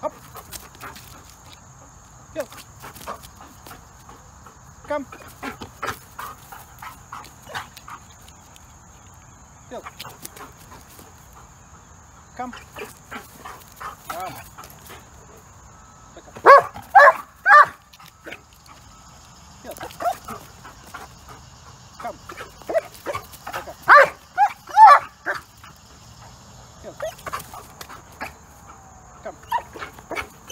Up. Go. Come. Go. Come. Come. Come. Come.